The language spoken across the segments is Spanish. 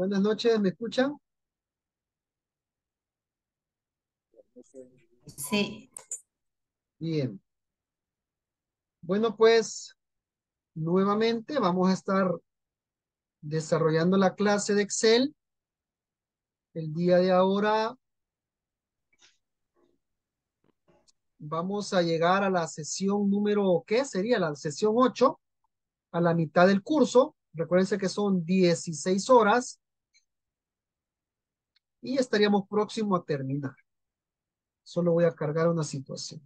Buenas noches, ¿me escuchan? Sí. Bien. Bueno, pues nuevamente vamos a estar desarrollando la clase de Excel. El día de ahora vamos a llegar a la sesión número, ¿qué sería? La sesión 8, a la mitad del curso. Recuérdense que son 16 horas y estaríamos próximo a terminar. Solo voy a cargar una situación.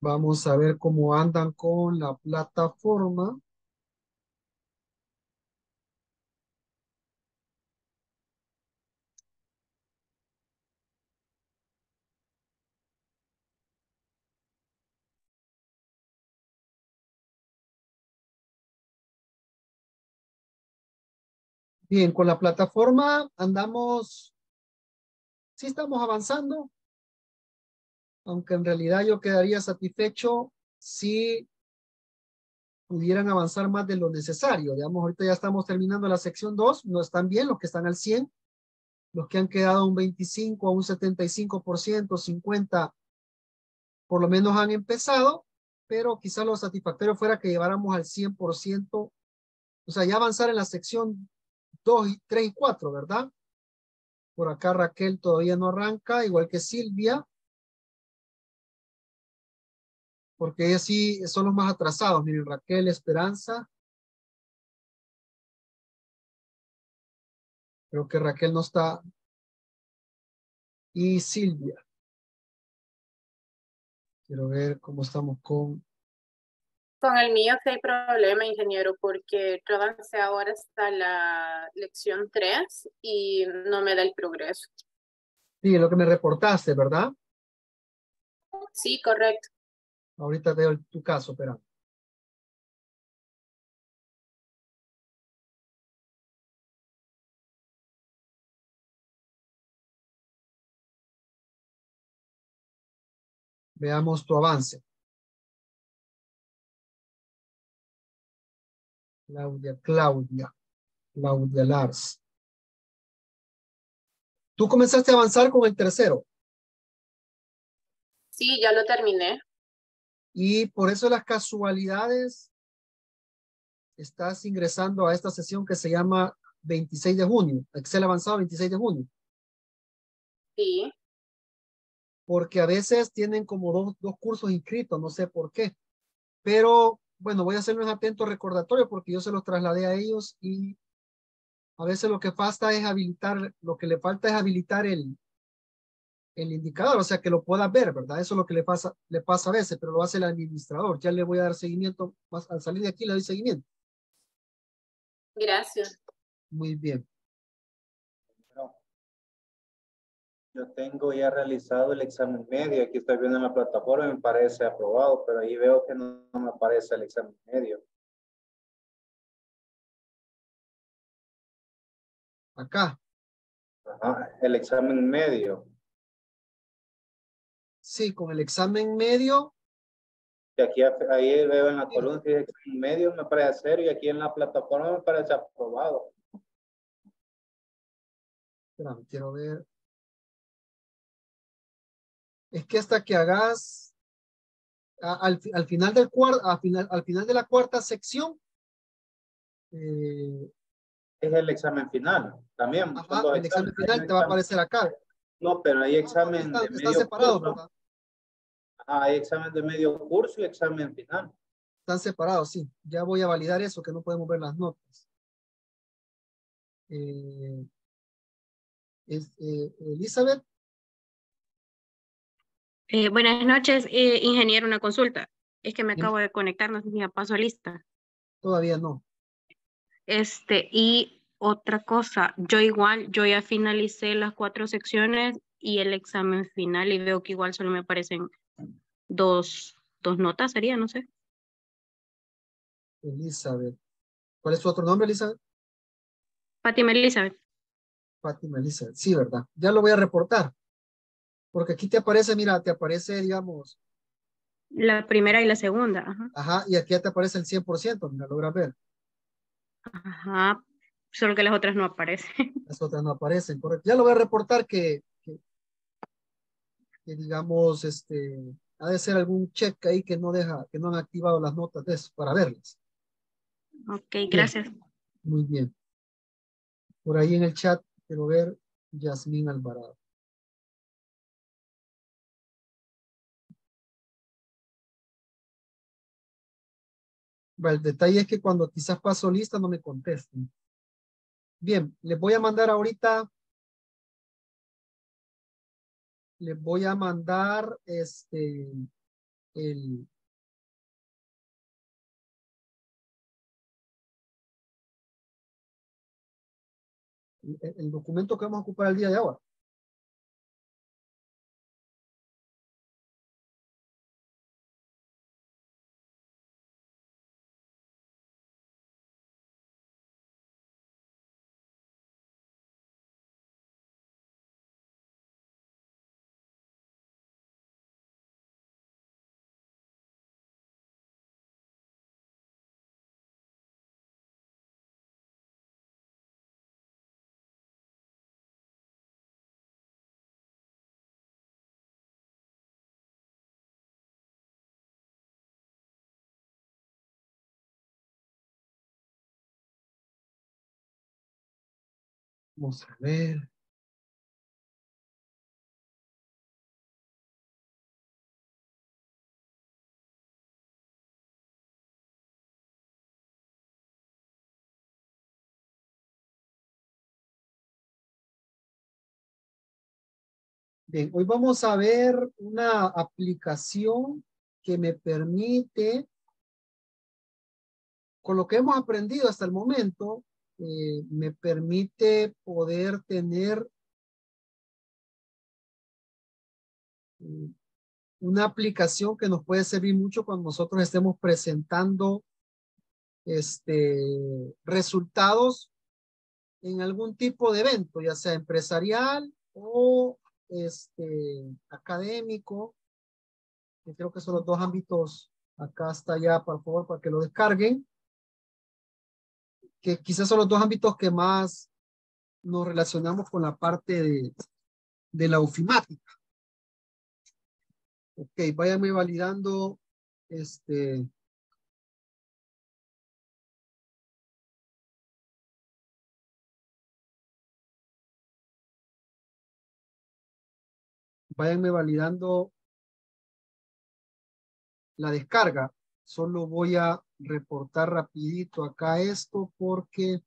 Vamos a ver cómo andan con la plataforma. Bien, con la plataforma andamos, sí estamos avanzando, aunque en realidad yo quedaría satisfecho si pudieran avanzar más de lo necesario. Digamos, ahorita ya estamos terminando la sección 2, no están bien los que están al 100, los que han quedado un 25 a un 75%, 50, por lo menos han empezado, pero quizás lo satisfactorio fuera que lleváramos al 100%, o sea, ya avanzar en la sección 2 y 3 y 4, ¿verdad? Por acá Raquel todavía no arranca, igual que Silvia. Porque ellas sí son los más atrasados. Miren, Raquel, Esperanza. Creo que Raquel no está. Y Silvia. Quiero ver cómo estamos con con el mío sí hay problema, ingeniero, porque yo avancé ahora hasta la lección 3 y no me da el progreso. Sí, lo que me reportaste, ¿verdad? Sí, correcto. Ahorita veo tu caso, espera. Veamos tu avance. Claudia, Claudia, Claudia Lars. Tú comenzaste a avanzar con el tercero. Sí, ya lo terminé. Y por eso las casualidades estás ingresando a esta sesión que se llama 26 de junio, Excel avanzado 26 de junio. Sí. Porque a veces tienen como dos, dos cursos inscritos, no sé por qué. Pero bueno, voy a hacerle un atento recordatorio porque yo se los trasladé a ellos y a veces lo que falta es habilitar, lo que le falta es habilitar el, el indicador, o sea, que lo pueda ver, ¿verdad? Eso es lo que le pasa, le pasa a veces, pero lo hace el administrador. Ya le voy a dar seguimiento, al salir de aquí le doy seguimiento. Gracias. Muy bien. Yo tengo ya realizado el examen medio. Aquí estoy viendo en la plataforma y me parece aprobado, pero ahí veo que no, me aparece el examen medio. Acá. Ajá, el examen medio. Sí, con el examen medio. Y aquí ahí veo en la columna que el examen medio me parece serio y aquí en la plataforma me parece aprobado. Espera, quiero ver es que hasta que hagas al, final del cuarto, al final, al final de la cuarta sección. Eh, es el examen final, también. el examen, final te va a aparecer acá. No, pero hay examen de medio separado, ¿verdad? hay examen de medio curso y examen final. Están separados, sí. Ya voy a validar eso, que no podemos ver las notas. Eh, eh, Elizabeth, eh, buenas noches, eh, ingeniero, una consulta. Es que me acabo de conectar, no sé si ya paso lista. Todavía no. Este, y otra cosa, yo igual, yo ya finalicé las cuatro secciones y el examen final y veo que igual solo me aparecen dos, dos notas, sería, no sé. Elizabeth. ¿Cuál es tu otro nombre, Elizabeth? Fátima Elizabeth. Fátima Elizabeth. Sí, ¿verdad? Ya lo voy a reportar. Porque aquí te aparece, mira, te aparece, digamos. La primera y la segunda. Ajá. Ajá, y aquí ya te aparece el 100%, mira, logras ver. Ajá. Solo que las otras no aparecen. Las otras no aparecen, correcto. Ya lo voy a reportar que, que, que digamos, este, ha de ser algún check ahí que no deja, que no han activado las notas de eso para verlas. Ok, gracias. Muy bien. Por ahí en el chat quiero ver Yasmín Alvarado. El detalle es que cuando quizás paso lista no me contesten. Bien, les voy a mandar ahorita. Les voy a mandar este el, el, el documento que vamos a ocupar el día de ahora. Vamos a ver. Bien, hoy vamos a ver una aplicación que me permite, con lo que hemos aprendido hasta el momento, eh, me permite poder tener una aplicación que nos puede servir mucho cuando nosotros estemos presentando este, resultados en algún tipo de evento, ya sea empresarial o este, académico. Creo que son los dos ámbitos. Acá está ya, por favor, para que lo descarguen que quizás son los dos ámbitos que más nos relacionamos con la parte de, de la ofimática. Ok, váyanme validando este. Váyanme validando la descarga. Solo voy a reportar rapidito acá esto porque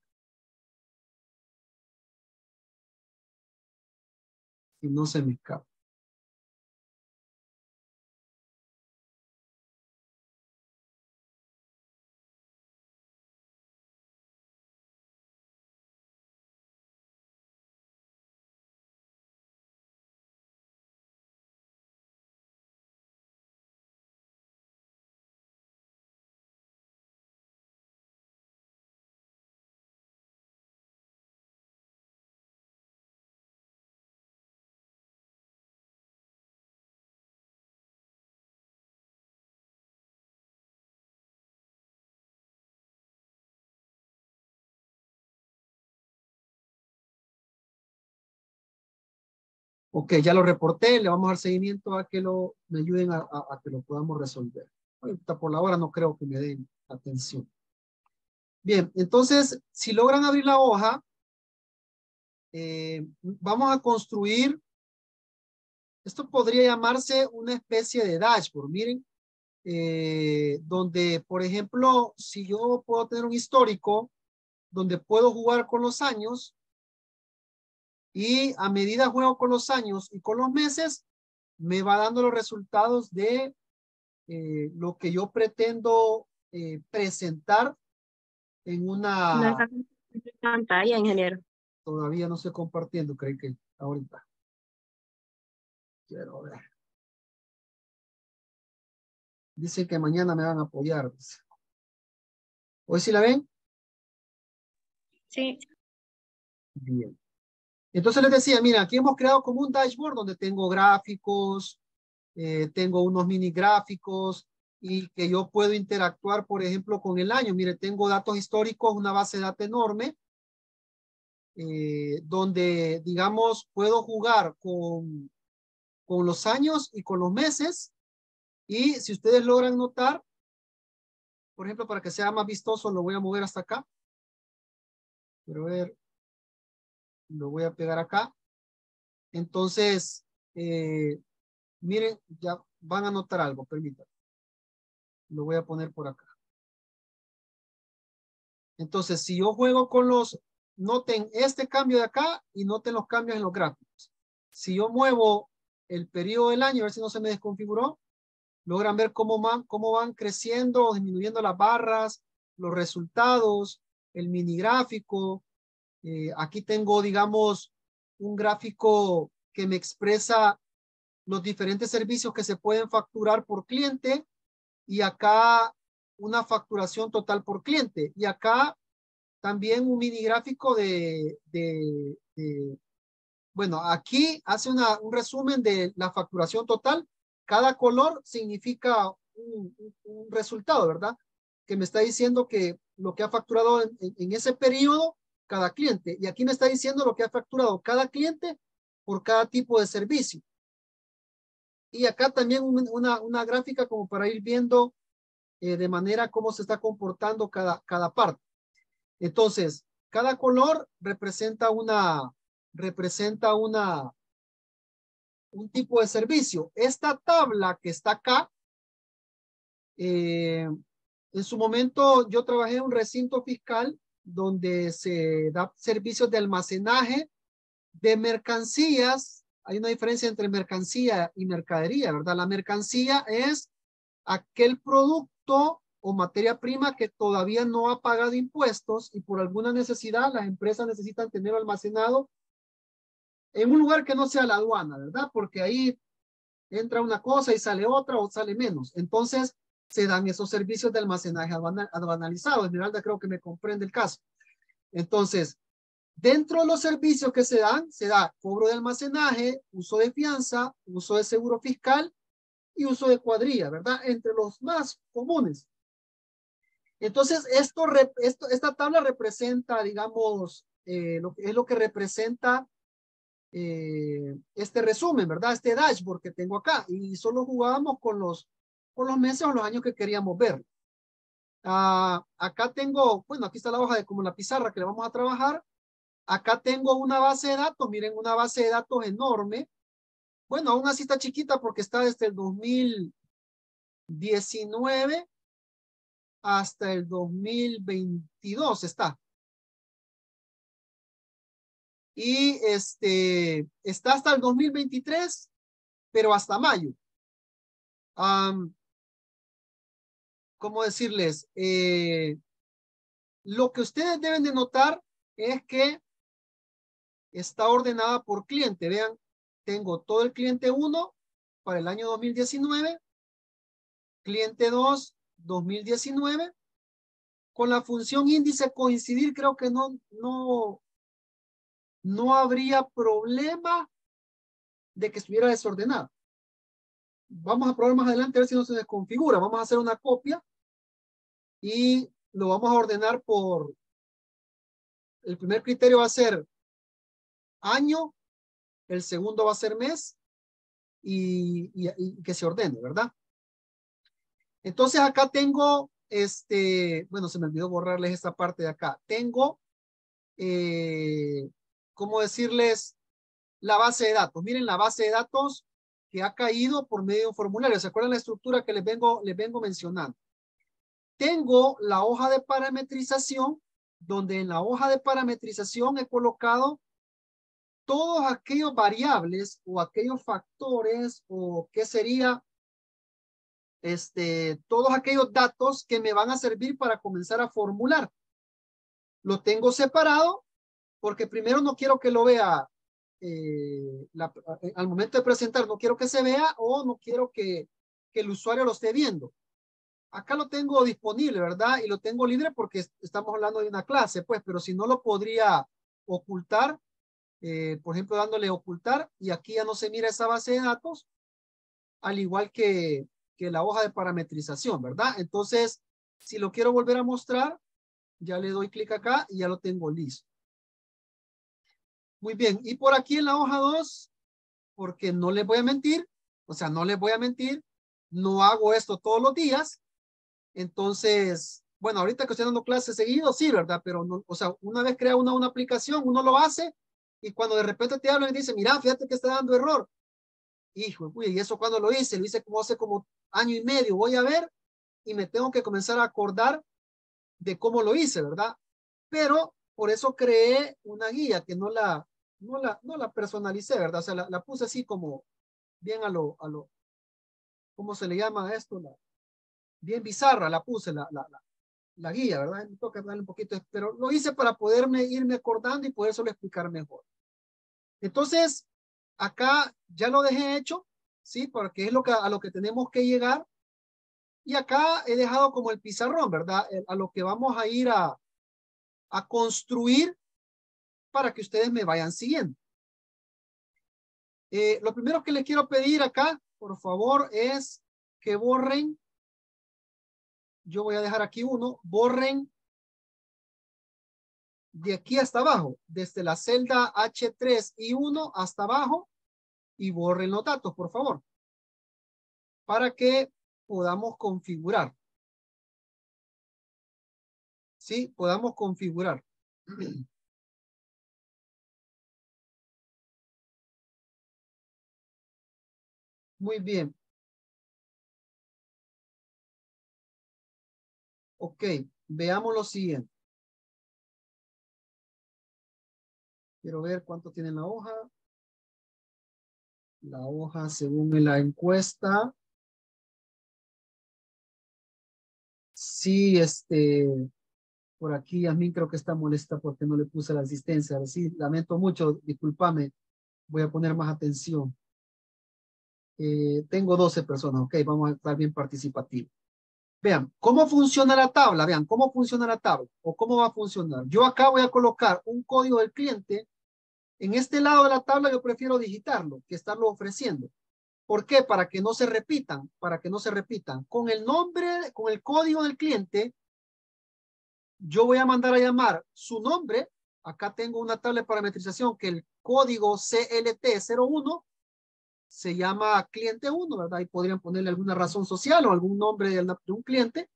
no se me escapa. Ok, ya lo reporté, le vamos a dar seguimiento a que lo, me ayuden a, a, que lo podamos resolver. Ahorita por la hora no creo que me den atención. Bien, entonces, si logran abrir la hoja, eh, vamos a construir, esto podría llamarse una especie de dashboard, miren, eh, donde, por ejemplo, si yo puedo tener un histórico, donde puedo jugar con los años, y a medida juego con los años y con los meses, me va dando los resultados de eh, lo que yo pretendo eh, presentar en una pantalla, ingeniero. Todavía no estoy compartiendo, creo que ahorita. Quiero ver. Dicen que mañana me van a apoyar. ¿Hoy sí la ven? Sí. Bien. Entonces les decía, mira, aquí hemos creado como un dashboard donde tengo gráficos, eh, tengo unos mini gráficos y que yo puedo interactuar, por ejemplo, con el año. Mire, tengo datos históricos, una base de datos enorme, eh, donde, digamos, puedo jugar con, con los años y con los meses. Y si ustedes logran notar, por ejemplo, para que sea más vistoso, lo voy a mover hasta acá. Quiero ver, lo voy a pegar acá. Entonces, eh, miren, ya van a notar algo, permítanme. Lo voy a poner por acá. Entonces, si yo juego con los, noten este cambio de acá y noten los cambios en los gráficos. Si yo muevo el periodo del año, a ver si no se me desconfiguró, logran ver cómo van, cómo van creciendo o disminuyendo las barras, los resultados, el mini gráfico, eh, aquí tengo, digamos, un gráfico que me expresa los diferentes servicios que se pueden facturar por cliente y acá una facturación total por cliente. Y acá también un mini gráfico de, bueno, aquí hace una, un resumen de la facturación total. Cada color significa un, un, resultado, ¿verdad? Que me está diciendo que lo que ha facturado en, en ese periodo cada cliente. Y aquí me está diciendo lo que ha facturado cada cliente por cada tipo de servicio. Y acá también una, una gráfica como para ir viendo eh, de manera cómo se está comportando cada, cada parte. Entonces, cada color representa una, representa una, un tipo de servicio. Esta tabla que está acá, eh, en su momento yo trabajé en un recinto fiscal donde se da servicios de almacenaje de mercancías. Hay una diferencia entre mercancía y mercadería, ¿verdad? La mercancía es aquel producto o materia prima que todavía no ha pagado impuestos y por alguna necesidad las empresas necesitan tener almacenado en un lugar que no sea la aduana, ¿verdad? Porque ahí entra una cosa y sale otra o sale menos. Entonces, se dan esos servicios de almacenaje aduanalizado. Esmeralda creo que me comprende el caso. Entonces, dentro de los servicios que se dan, se da cobro de almacenaje, uso de fianza, uso de seguro fiscal y uso de cuadrilla, ¿verdad? Entre los más comunes. Entonces, esto, esta tabla representa, digamos, eh, lo es lo que representa eh, este resumen, ¿verdad? Este dashboard que tengo acá. Y solo jugábamos con los los meses o los años que queríamos ver. Ah, acá tengo, bueno, aquí está la hoja de como la pizarra que le vamos a trabajar. Acá tengo una base de datos, miren, una base de datos enorme. Bueno, aún así está chiquita porque está desde el 2019 hasta el 2022 está. Y este, está hasta el 2023, pero hasta mayo. ¿Cómo decirles? Eh, lo que ustedes deben de notar es que está ordenada por cliente. Vean, tengo todo el cliente 1 para el año 2019, cliente 2, 2019. Con la función índice coincidir, creo que no, no, no habría problema de que estuviera desordenado. Vamos a probar más adelante a ver si no se desconfigura. Vamos a hacer una copia y lo vamos a ordenar por, el primer criterio va a ser año, el segundo va a ser mes y, que se ordene, ¿verdad? Entonces acá tengo, este, bueno, se me olvidó borrarles esta parte de acá. Tengo, eh, ¿cómo decirles? La base de datos. Miren la base de datos que ha caído por medio de un formulario. ¿Se acuerdan la estructura que les vengo, les vengo mencionando? Tengo la hoja de parametrización, donde en la hoja de parametrización he colocado todos aquellos variables o aquellos factores o qué sería este, todos aquellos datos que me van a servir para comenzar a formular. Lo tengo separado porque primero no quiero que lo vea eh, eh, al momento de presentar, no quiero que se vea o no quiero que, que el usuario lo esté viendo. Acá lo tengo disponible, ¿verdad? Y lo tengo libre porque estamos hablando de una clase, pues, pero si no lo podría ocultar, eh, por ejemplo, dándole ocultar y aquí ya no se mira esa base de datos, al igual que, que la hoja de parametrización, ¿verdad? Entonces, si lo quiero volver a mostrar, ya le doy clic acá y ya lo tengo listo. Muy bien, y por aquí en la hoja 2, porque no les voy a mentir, o sea, no les voy a mentir, no hago esto todos los días, entonces, bueno, ahorita que estoy dando clases seguido, sí, ¿verdad? Pero, no, o sea, una vez crea una, una aplicación, uno lo hace y cuando de repente te hablan y dice, mira, fíjate que está dando error. Hijo, y eso cuando lo hice, lo hice como hace como año y medio, voy a ver y me tengo que comenzar a acordar de cómo lo hice, ¿verdad? Pero por eso creé una guía que no la, no la, no la personalicé, ¿verdad? O sea, la, puse así como bien a lo, a lo, ¿cómo se le llama esto? Bien bizarra la puse, la, la, la, la guía, ¿verdad? Me toca darle un poquito, pero lo hice para poderme irme acordando y poder solo explicar mejor. Entonces, acá ya lo dejé hecho, ¿sí? Porque es lo que, a lo que tenemos que llegar. Y acá he dejado como el pizarrón, ¿verdad? Eh, a lo que vamos a ir a, a construir para que ustedes me vayan siguiendo. Eh, lo primero que les quiero pedir acá, por favor, es que borren. Yo voy a dejar aquí uno. Borren de aquí hasta abajo, desde la celda H3 y 1 hasta abajo y borren los datos, por favor, para que podamos configurar. Sí, podamos configurar. Muy bien. Ok, veamos lo siguiente. Quiero ver cuánto tiene la hoja. La hoja según la encuesta. Sí, este, por aquí mí creo que está molesta porque no le puse la asistencia. Sí, lamento mucho, discúlpame. Voy a poner más atención. Eh, tengo 12 personas, ok, vamos a estar bien participativos. Vean, ¿cómo funciona la tabla? Vean, ¿cómo funciona la tabla? ¿O cómo va a funcionar? Yo acá voy a colocar un código del cliente. En este lado de la tabla yo prefiero digitarlo que estarlo ofreciendo. ¿Por qué? Para que no se repitan, para que no se repitan. Con el nombre, con el código del cliente, yo voy a mandar a llamar su nombre. Acá tengo una tabla de parametrización que el código CLT01 se llama cliente 1, ¿verdad? Y podrían ponerle alguna razón social o algún nombre de, un cliente.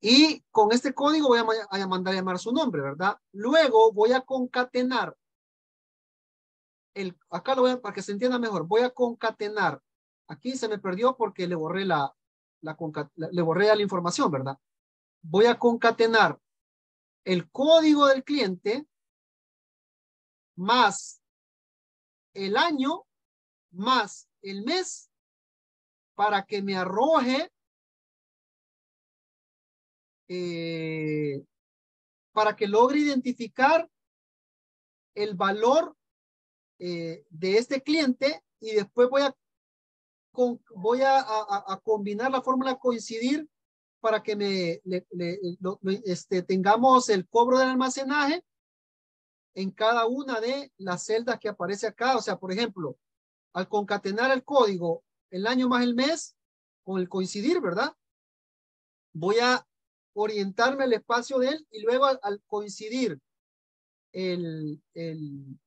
Y con este código voy a, mandar a llamar su nombre, ¿verdad? Luego voy a concatenar. El, acá lo voy a, para que se entienda mejor, voy a concatenar. Aquí se me perdió porque le borré la, la, le borré la información, ¿verdad? Voy a concatenar el código del cliente más el año más el mes para que me arroje eh, para que logre identificar el valor eh, de este cliente y después voy a voy a, combinar la fórmula coincidir para que me este, tengamos el cobro del almacenaje en cada una de las celdas que aparece acá. O sea, por ejemplo, al concatenar el código, el año más el mes, con el coincidir, ¿verdad? Voy a orientarme al espacio de él y luego al, coincidir el, el,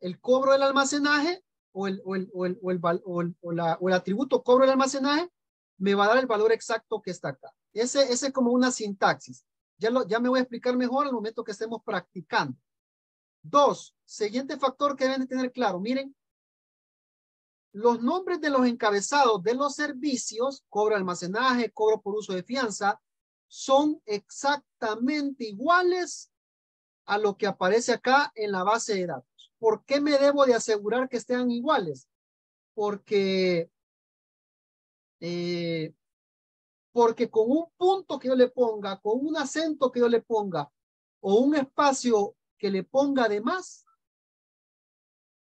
el, cobro del almacenaje o el, atributo cobro del almacenaje, me va a dar el valor exacto que está acá. Ese, ese es como una sintaxis. Ya, lo, ya me voy a explicar mejor al momento que estemos practicando. Dos, siguiente factor que deben de tener claro. Miren, los nombres de los encabezados de los servicios, cobro almacenaje, cobro por uso de fianza, son exactamente iguales a lo que aparece acá en la base de datos. ¿Por qué me debo de asegurar que estén iguales? Porque, eh, porque con un punto que yo le ponga, con un acento que yo le ponga o un espacio que le ponga de más,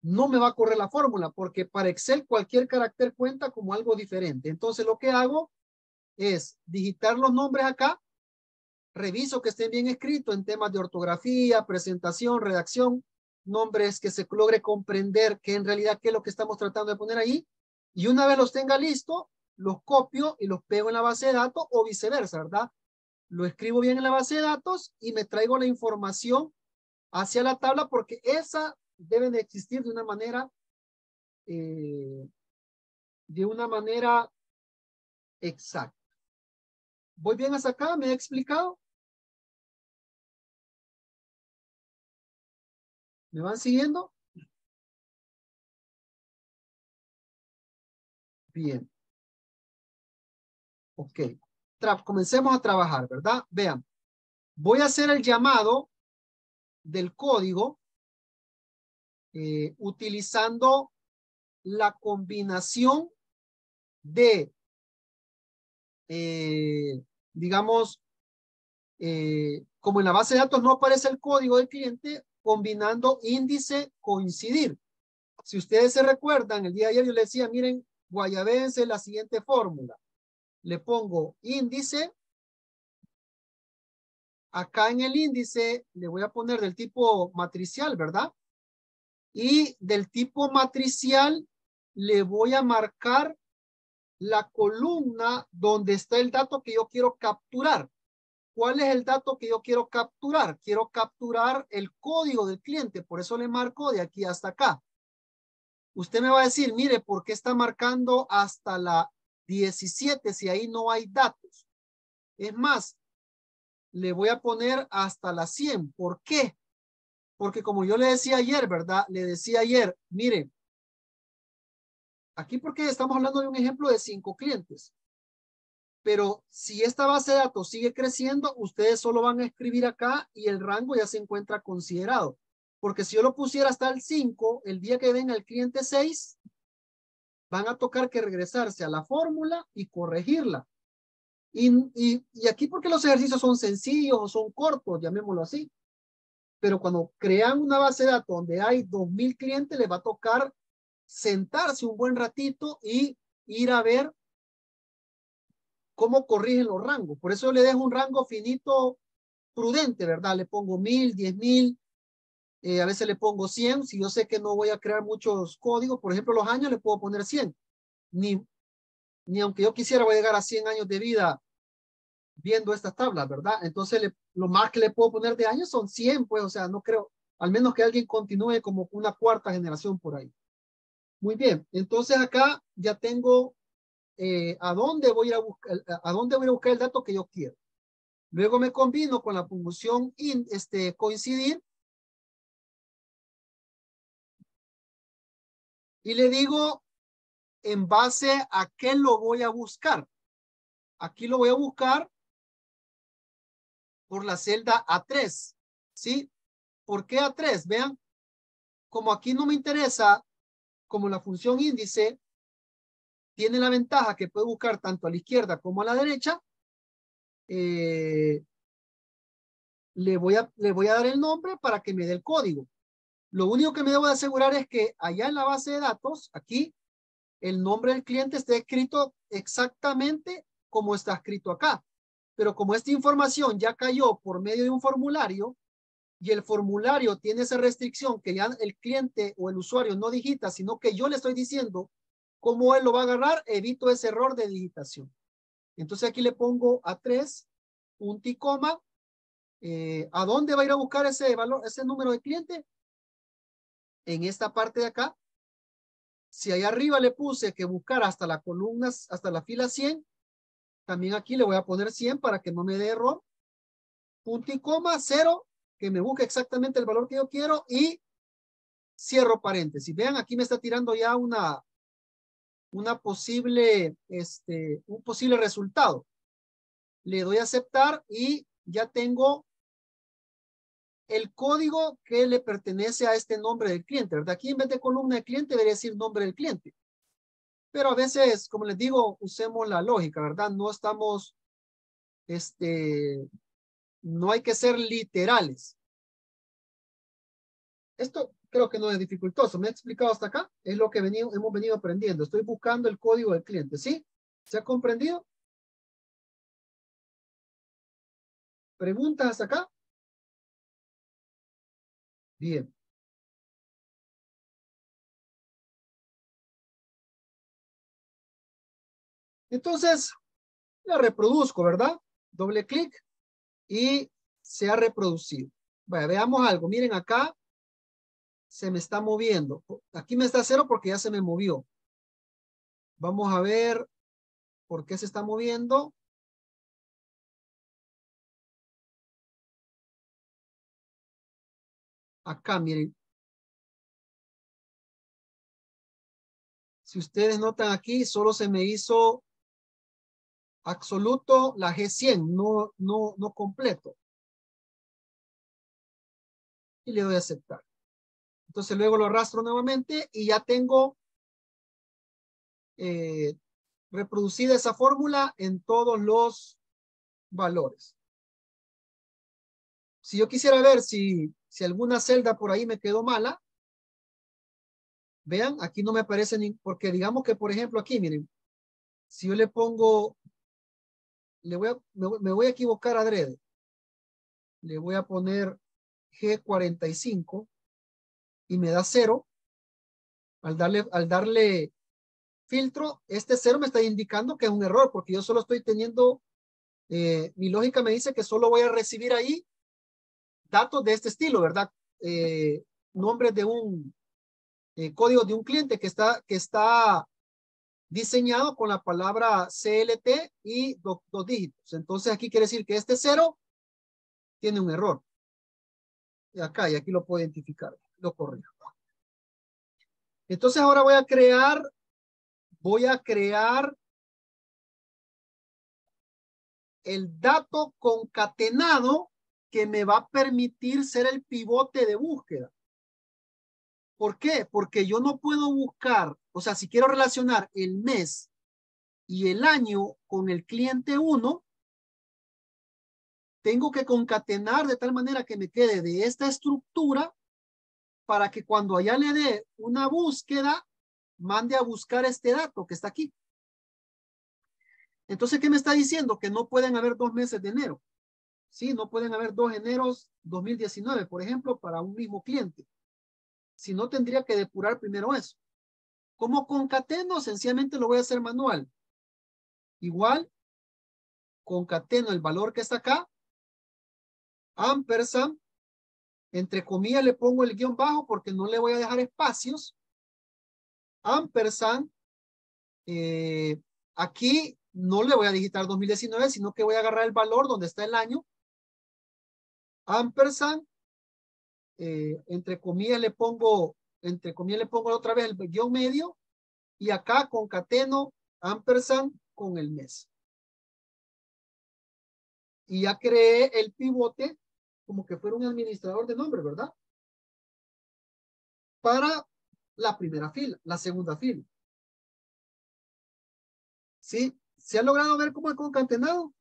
no me va a correr la fórmula, porque para Excel cualquier carácter cuenta como algo diferente. Entonces lo que hago es digitar los nombres acá, reviso que estén bien escritos en temas de ortografía, presentación, redacción, nombres que se logre comprender que en realidad qué es lo que estamos tratando de poner ahí. Y una vez los tenga listo, los copio y los pego en la base de datos o viceversa, ¿verdad? Lo escribo bien en la base de datos y me traigo la información hacia la tabla porque esa debe de existir de una manera, eh, de una manera exacta. ¿Voy bien hasta acá? ¿Me he explicado? ¿Me van siguiendo? Bien. Ok. comencemos a trabajar, ¿verdad? Vean. Voy a hacer el llamado del código eh, utilizando la combinación de, eh, digamos, eh, como en la base de datos no aparece el código del cliente, combinando índice coincidir. Si ustedes se recuerdan, el día de ayer yo les decía, miren, guayabense la siguiente fórmula. Le pongo índice. Acá en el índice le voy a poner del tipo matricial, ¿verdad? Y del tipo matricial le voy a marcar la columna donde está el dato que yo quiero capturar. ¿Cuál es el dato que yo quiero capturar? Quiero capturar el código del cliente, por eso le marco de aquí hasta acá. Usted me va a decir, mire, ¿por qué está marcando hasta la 17 si ahí no hay datos? Es más, le voy a poner hasta la 100. ¿Por qué? Porque como yo le decía ayer, ¿verdad? Le decía ayer, mire, aquí porque estamos hablando de un ejemplo de cinco clientes. Pero si esta base de datos sigue creciendo, ustedes solo van a escribir acá y el rango ya se encuentra considerado. Porque si yo lo pusiera hasta el 5, el día que venga el cliente 6, van a tocar que regresarse a la fórmula y corregirla. Y, aquí porque los ejercicios son sencillos o son cortos, llamémoslo así. Pero cuando crean una base de datos donde hay 2.000 clientes, les va a tocar sentarse un buen ratito y ir a ver cómo corrigen los rangos. Por eso le dejo un rango finito prudente, ¿verdad? Le pongo mil, diez mil, eh, a veces le pongo cien. Si yo sé que no voy a crear muchos códigos, por ejemplo, los años le puedo poner cien. Ni, ni aunque yo quisiera voy a llegar a cien años de vida viendo estas tablas, ¿verdad? Entonces lo más que le puedo poner de años son cien, pues, o sea, no creo, al menos que alguien continúe como una cuarta generación por ahí. Muy bien, entonces acá ya tengo eh, a dónde voy a, ir a buscar, a dónde voy a buscar el dato que yo quiero. Luego me combino con la función este, coincidir. Y le digo en base a qué lo voy a buscar. Aquí lo voy a buscar por la celda A3. ¿Sí? ¿Por qué A3? Vean, como aquí no me interesa, como la función índice, tiene la ventaja que puede buscar tanto a la izquierda como a la derecha. Eh, le, voy a, le voy a dar el nombre para que me dé el código. Lo único que me debo de asegurar es que allá en la base de datos, aquí, el nombre del cliente esté escrito exactamente como está escrito acá. Pero como esta información ya cayó por medio de un formulario y el formulario tiene esa restricción que ya el cliente o el usuario no digita, sino que yo le estoy diciendo ¿Cómo él lo va a agarrar? Evito ese error de digitación. Entonces aquí le pongo a 3, punto y coma. Eh, ¿A dónde va a ir a buscar ese valor, ese número de cliente? En esta parte de acá. Si ahí arriba le puse que buscar hasta la columna, hasta la fila 100, también aquí le voy a poner 100 para que no me dé error. Punto y coma, cero, que me busque exactamente el valor que yo quiero y cierro paréntesis. Vean, aquí me está tirando ya una, una posible, este, un posible resultado. Le doy a aceptar y ya tengo el código que le pertenece a este nombre del cliente, ¿verdad? Aquí en vez de columna de cliente debería decir nombre del cliente. Pero a veces, como les digo, usemos la lógica, ¿verdad? No estamos, este, no hay que ser literales. Esto creo que no es dificultoso. ¿Me he explicado hasta acá? Es lo que hemos venido aprendiendo. Estoy buscando el código del cliente, ¿sí? ¿Se ha comprendido? ¿Preguntas hasta acá? Bien. Entonces, la reproduzco, ¿verdad? Doble clic y se ha reproducido. Veamos algo. Miren acá, se me está moviendo. Aquí me está cero porque ya se me movió. Vamos a ver por qué se está moviendo. Acá, miren. Si ustedes notan aquí, solo se me hizo absoluto la G100, no, no, no completo. Y le doy a aceptar. Entonces luego lo arrastro nuevamente y ya tengo eh, reproducida esa fórmula en todos los valores. Si yo quisiera ver si, si alguna celda por ahí me quedó mala, vean, aquí no me aparece ni, porque digamos que por ejemplo aquí, miren, si yo le pongo le voy a, me, voy a equivocar adrede. Le voy a poner G45 y me da cero. Al darle, al darle filtro, este cero me está indicando que es un error porque yo solo estoy teniendo, eh, mi lógica me dice que solo voy a recibir ahí datos de este estilo, ¿verdad? Eh, nombre de un eh, código de un cliente que está, que está diseñado con la palabra CLT y dos, dígitos. Entonces aquí quiere decir que este cero tiene un error. Y acá, y aquí lo puedo identificar. Lo corrijo. Entonces ahora voy a crear, voy a crear el dato concatenado que me va a permitir ser el pivote de búsqueda. ¿Por qué? Porque yo no puedo buscar, o sea, si quiero relacionar el mes y el año con el cliente 1, tengo que concatenar de tal manera que me quede de esta estructura para que cuando allá le dé una búsqueda, mande a buscar este dato que está aquí. Entonces, ¿qué me está diciendo? Que no pueden haber dos meses de enero. Sí, no pueden haber dos eneros 2019, por ejemplo, para un mismo cliente. Si no, tendría que depurar primero eso. Como concateno, sencillamente lo voy a hacer manual. Igual, concateno el valor que está acá, ampersand, entre comillas le pongo el guion bajo porque no le voy a dejar espacios. Ampersand, eh, aquí no le voy a digitar 2019, sino que voy a agarrar el valor donde está el año. Ampersand, eh, entre comillas le pongo, entre comillas le pongo otra vez el guion medio y acá concateno ampersand con el mes. Y ya creé el pivote como que fuera un administrador de nombre, ¿verdad? Para la primera fila, la segunda fila. ¿Sí? ¿Se ha logrado ver cómo es concatenado?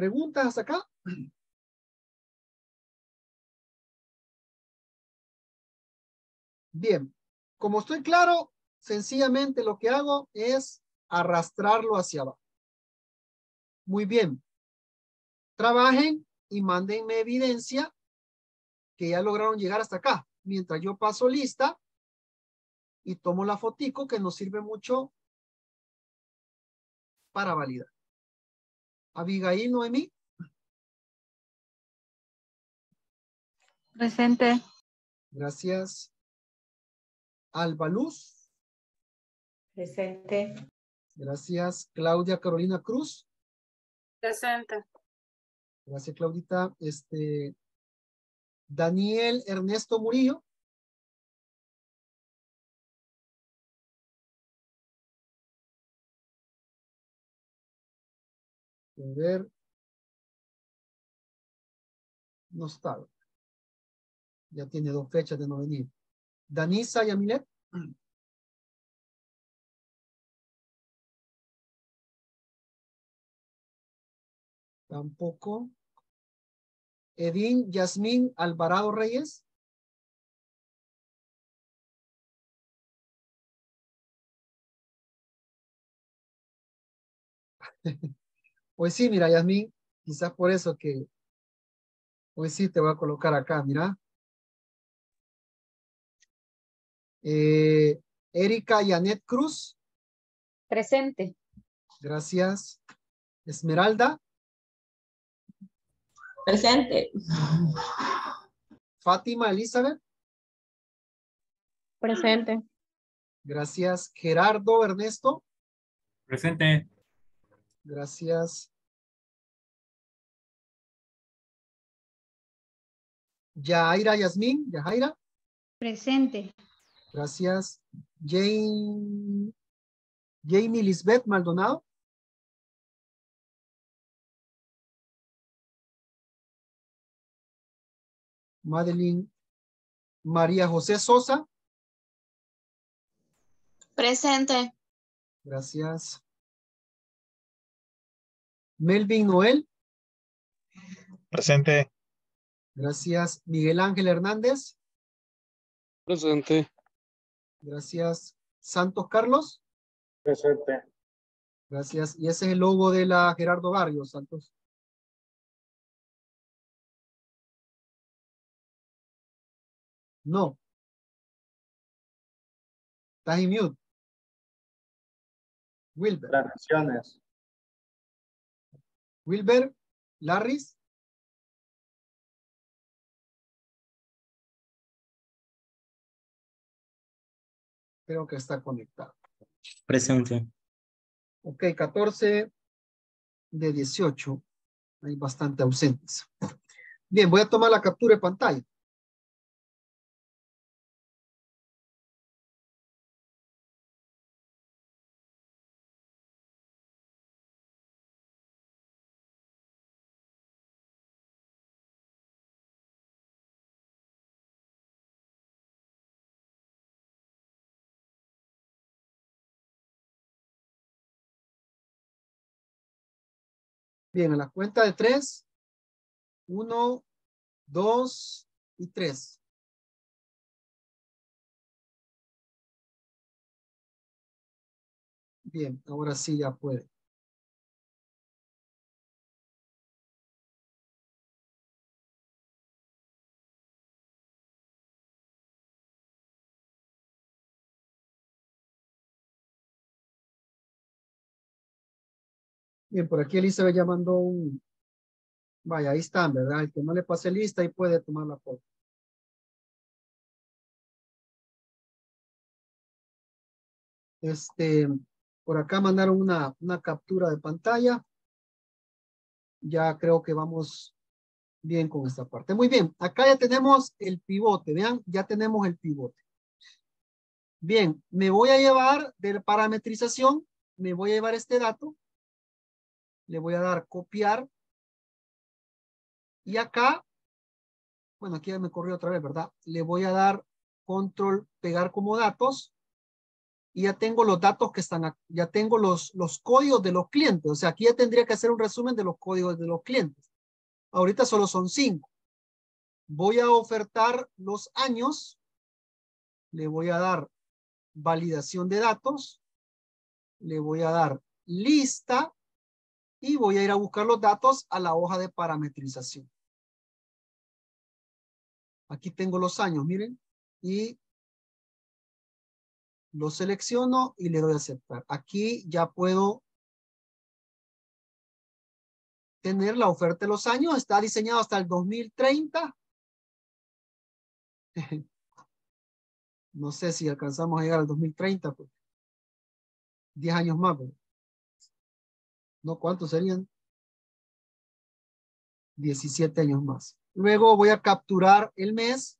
¿Preguntas hasta acá? Bien, como estoy claro, sencillamente lo que hago es arrastrarlo hacia abajo. Muy bien. Trabajen y mándenme evidencia que ya lograron llegar hasta acá. Mientras yo paso lista y tomo la fotico que nos sirve mucho para validar. Abigail Noemí. Presente. Gracias. Alba Luz. Presente. Gracias. Claudia Carolina Cruz. Presente. Gracias, Claudita. Este, Daniel Ernesto Murillo. No está. Ya tiene dos fechas de no venir. Danisa Yamilet. Tampoco. Edín Yasmín Alvarado Reyes. Hoy sí, mira, Yasmin, quizás por eso que hoy sí te voy a colocar acá, mira. Eh, Erika Yanet Cruz. Presente. Gracias. Esmeralda. Presente. Fátima Elizabeth. Presente. Gracias. Gerardo Ernesto. Presente. Gracias. Yaira Yasmín. Yajaira. Presente. Gracias. Jane. Jamie Lisbeth Maldonado. Madeline María José Sosa. Presente. Gracias. Melvin Noel. Presente. Gracias. Miguel Ángel Hernández. Presente. Gracias. Santos Carlos. Presente. Gracias. Y ese es el logo de la Gerardo Barrios, Santos. No. Estás en mute. Wilber. Transacciones. Wilber. Larris. Creo que está conectado. Presente. Ok, 14 de 18. Hay bastante ausentes. Bien, voy a tomar la captura de pantalla. Bien, a la cuenta de tres. Uno, dos y tres. Bien, ahora sí ya puede. Bien, por aquí Elizabeth ya mandó un... Vaya, ahí están, ¿verdad? El que no le pase lista y puede tomar la foto. Este, por acá mandaron una, una captura de pantalla. Ya creo que vamos bien con esta parte. Muy bien, acá ya tenemos el pivote, vean, ya tenemos el pivote. Bien, me voy a llevar de parametrización, me voy a llevar este dato, le voy a dar copiar. Y acá, bueno, aquí ya me corrió otra vez, ¿verdad? Le voy a dar control, pegar como datos. Y ya tengo los datos que están, ya tengo los, los códigos de los clientes. O sea, aquí ya tendría que hacer un resumen de los códigos de los clientes. Ahorita solo son cinco. Voy a ofertar los años. Le voy a dar validación de datos. Le voy a dar lista y voy a ir a buscar los datos a la hoja de parametrización. Aquí tengo los años, miren, y lo selecciono y le doy a aceptar. Aquí ya puedo tener la oferta de los años. Está diseñado hasta el 2030. No sé si alcanzamos a llegar al 2030. Pues. 10 años más. Pues. ¿No? ¿Cuántos serían? 17 años más. Luego voy a capturar el mes.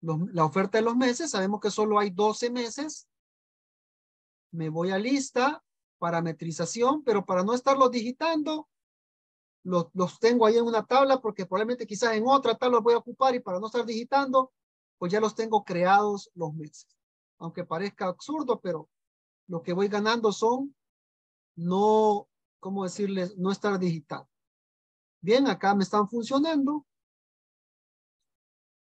la oferta de los meses. Sabemos que solo hay 12 meses. Me voy a lista, parametrización, pero para no estarlos digitando, los, los tengo ahí en una tabla porque probablemente quizás en otra tabla los voy a ocupar y para no estar digitando, pues ya los tengo creados los meses. Aunque parezca absurdo, pero lo que voy ganando son no, ¿cómo decirles? No estar digital. Bien, acá me están funcionando.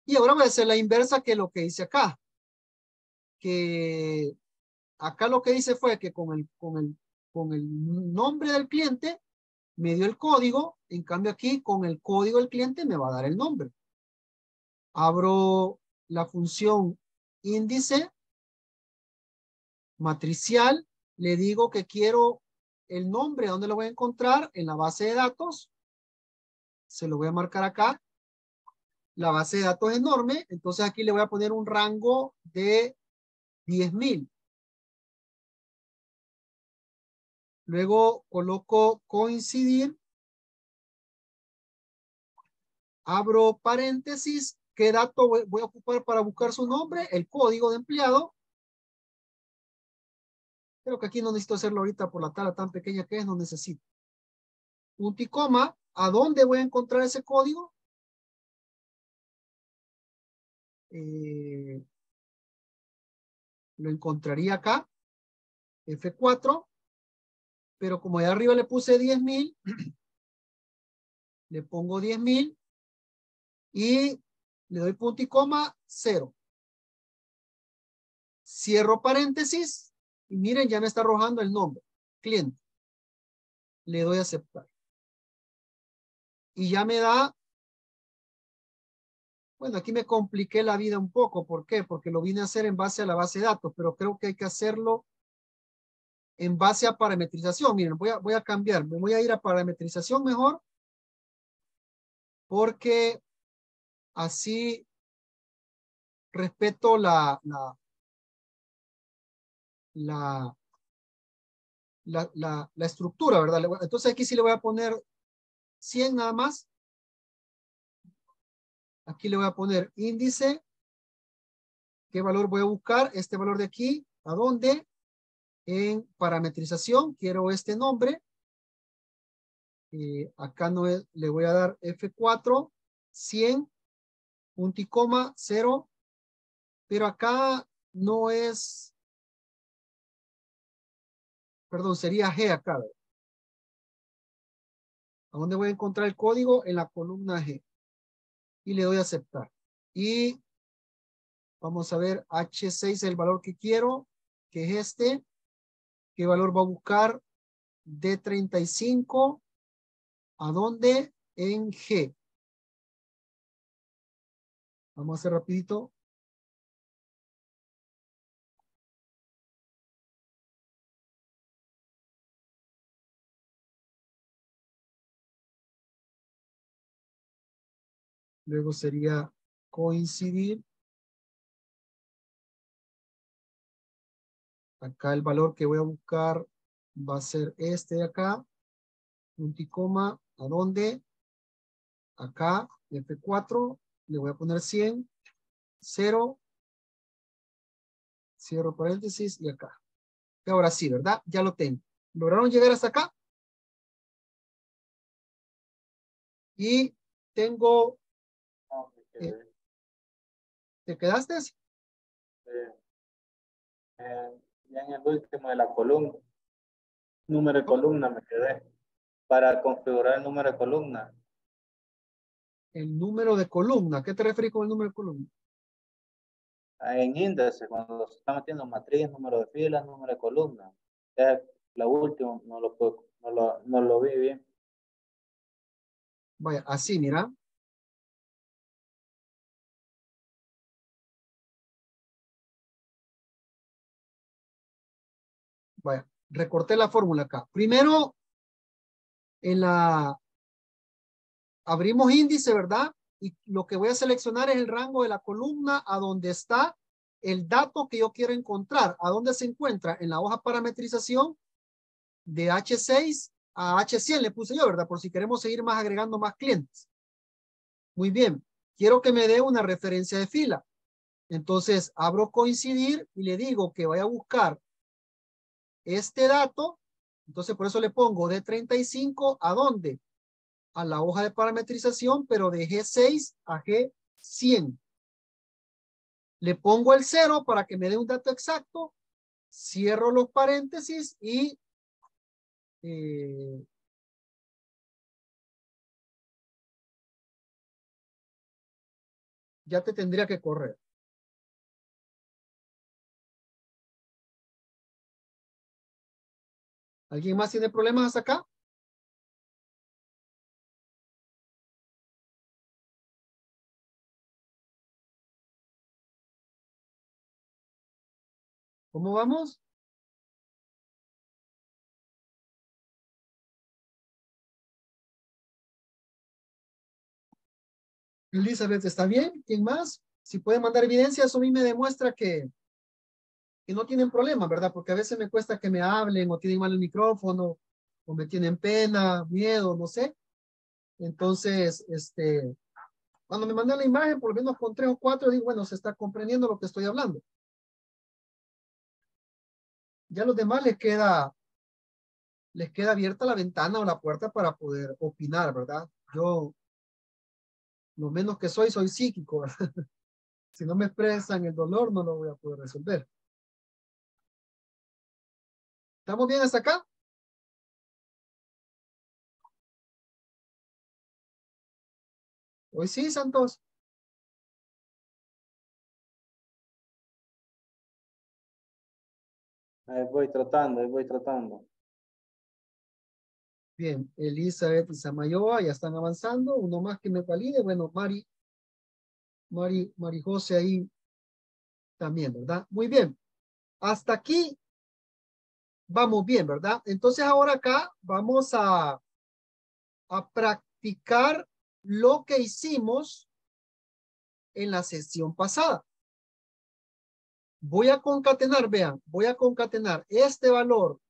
Y ahora voy a hacer la inversa que lo que hice acá. Que acá lo que hice fue que con el, con el con el nombre del cliente, me dio el código, en cambio aquí con el código del cliente me va a dar el nombre. Abro la función índice matricial, le digo que quiero el nombre, ¿dónde lo voy a encontrar? En la base de datos. Se lo voy a marcar acá. La base de datos es enorme, entonces aquí le voy a poner un rango de 10,000. Luego coloco coincidir. Abro paréntesis. ¿Qué dato voy a ocupar para buscar su nombre? El código de empleado. Creo que aquí no necesito hacerlo ahorita por la tabla tan pequeña que es, no necesito. Punto y coma. ¿A dónde voy a encontrar ese código? Eh, lo encontraría acá. F4. Pero como de arriba le puse 10,000, le pongo 10,000 y le doy punto y coma, cero. Cierro paréntesis y miren, ya me está arrojando el nombre, cliente. Le doy a aceptar. Y ya me da, bueno, aquí me compliqué la vida un poco. ¿Por qué? Porque lo vine a hacer en base a la base de datos, pero creo que hay que hacerlo en base a parametrización. Miren, voy a, voy a cambiar, me voy a ir a parametrización mejor, porque así respeto la, la, la, la, la, estructura, ¿verdad? Entonces aquí sí le voy a poner 100 nada más. Aquí le voy a poner índice. ¿Qué valor voy a buscar? Este valor de aquí. ¿A dónde? En parametrización. Quiero este nombre. Eh, acá no es, le voy a dar F4, 100, punto y coma, 0. Pero acá no es perdón, sería G acá. ¿A dónde voy a encontrar el código? En la columna G. Y le doy a aceptar. Y vamos a ver H6 el valor que quiero, que es este. ¿Qué valor va a buscar? D35. ¿A dónde? En G. Vamos a hacer rapidito. Luego sería coincidir. Acá el valor que voy a buscar va a ser este de acá. Punto y coma. ¿A dónde? Acá, F4. Le voy a poner 100. 0. Cierro paréntesis y acá. ahora sí, ¿verdad? Ya lo tengo. ¿Lograron llegar hasta acá? Y tengo ¿Te quedaste? Sí. Eh, ya en el último de la columna. Número de columna me quedé. Para configurar el número de columna. El número de columna. ¿Qué te refieres con el número de columna? Ah, en índice, cuando se está metiendo matriz, número de filas, número de columna. Es la última, no lo, puedo, no lo, no lo vi bien. Vaya, así, mira. Vaya, recorté la fórmula acá. Primero, en la, abrimos índice, ¿verdad? Y lo que voy a seleccionar es el rango de la columna a donde está el dato que yo quiero encontrar. ¿A dónde se encuentra? En la hoja parametrización de H6 a H100 le puse yo, ¿verdad? Por si queremos seguir más agregando más clientes. Muy bien. Quiero que me dé una referencia de fila. Entonces, abro coincidir y le digo que vaya a buscar este dato, entonces por eso le pongo de 35 a dónde? A la hoja de parametrización, pero de G6 a G100. Le pongo el cero para que me dé un dato exacto, cierro los paréntesis y eh, ya te tendría que correr. ¿Alguien más tiene problemas hasta acá? ¿Cómo vamos? Elizabeth, ¿está bien? ¿Quién más? Si puede mandar evidencia, eso a mí me demuestra que, que no tienen problema, ¿verdad? Porque a veces me cuesta que me hablen o tienen mal el micrófono o me tienen pena, miedo, no sé. Entonces, este, cuando me mandan la imagen, por lo menos con tres o cuatro, digo, bueno, se está comprendiendo lo que estoy hablando. Ya a los demás les queda, les queda abierta la ventana o la puerta para poder opinar, ¿verdad? Yo, lo menos que soy, soy psíquico. Si no me expresan el dolor, no lo voy a poder resolver. ¿Estamos bien hasta acá? Hoy sí, Santos. Ahí voy tratando, ahí voy tratando. Bien, Elizabeth y Samayoa ya están avanzando. Uno más que me valide. Bueno, Mari, Mari, Mari José ahí también, ¿verdad? Muy bien. Hasta aquí vamos bien, ¿verdad? Entonces ahora acá vamos a, a practicar lo que hicimos en la sesión pasada. Voy a concatenar, vean, voy a concatenar este valor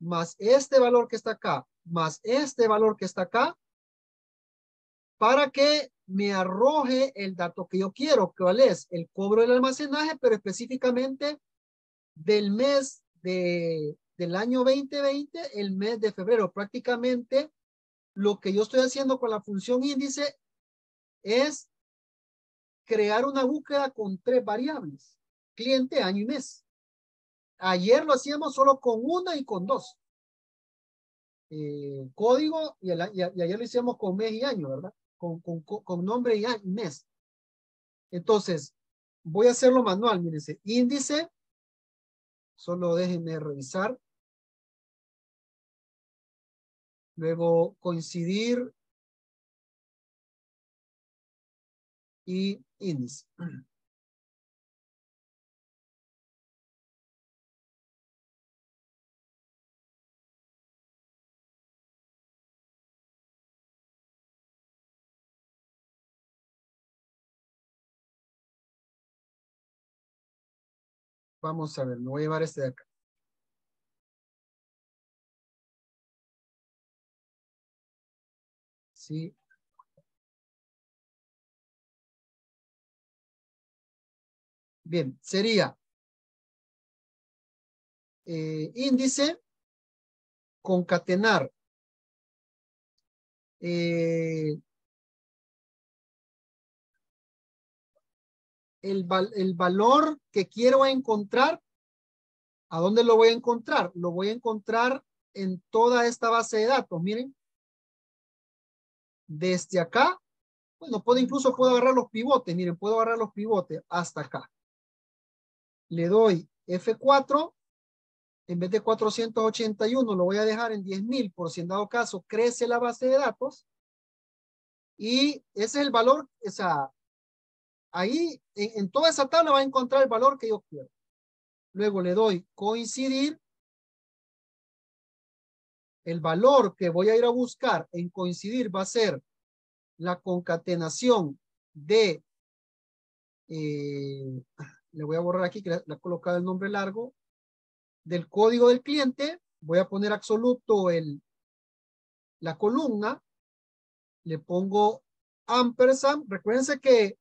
más este valor que está acá, más este valor que está acá, para que me arroje el dato que yo quiero, que es el cobro del almacenaje, pero específicamente del mes de, del año 2020, el mes de febrero. Prácticamente lo que yo estoy haciendo con la función índice es crear una búsqueda con tres variables, cliente, año y mes. Ayer lo hacíamos solo con una y con dos. Eh, código y, ayer lo hicimos con mes y año, ¿verdad? Con, con, con nombre y mes. Entonces, voy a hacerlo manual, mírense. Índice, solo déjenme revisar. Luego coincidir y índice. Vamos a ver, me voy a llevar este de acá. Bien, sería eh, índice, concatenar eh, el, el valor que quiero encontrar, ¿a dónde lo voy a encontrar? Lo voy a encontrar en toda esta base de datos. Miren. Desde acá, bueno, puedo incluso puedo agarrar los pivotes. Miren, puedo agarrar los pivotes hasta acá. Le doy F4. En vez de 481, lo voy a dejar en 10,000 por si en dado caso crece la base de datos. Y ese es el valor, o ahí en, en, toda esa tabla va a encontrar el valor que yo quiero. Luego le doy coincidir. El valor que voy a ir a buscar en coincidir va a ser la concatenación de, eh, le voy a borrar aquí que le colocado el nombre largo, del código del cliente. Voy a poner absoluto el, la columna. Le pongo ampersand. Recuérdense que